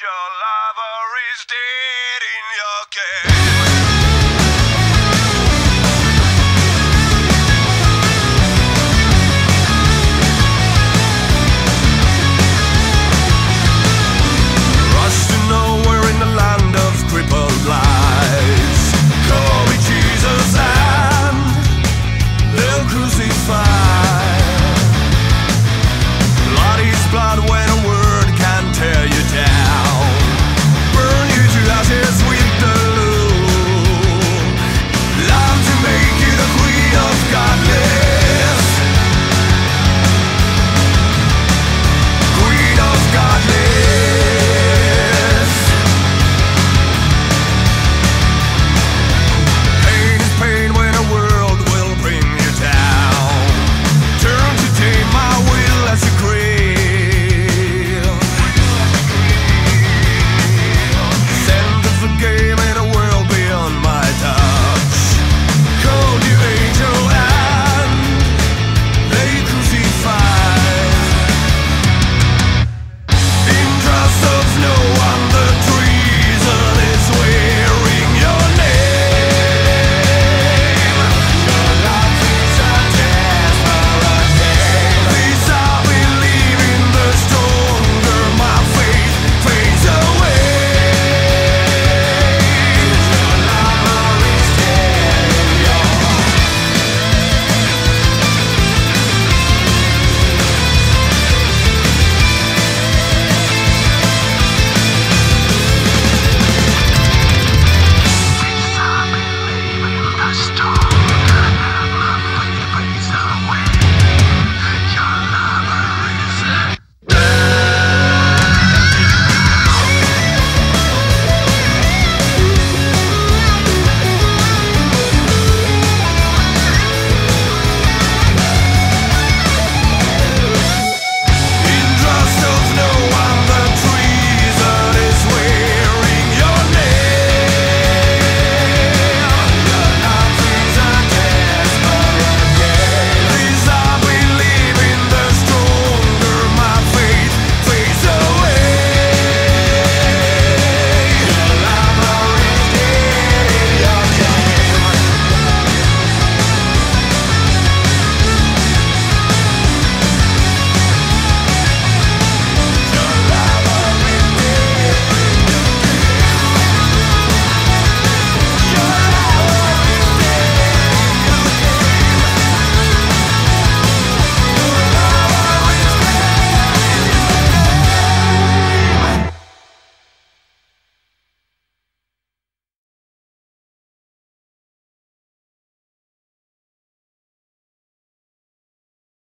your lover is dead in your care.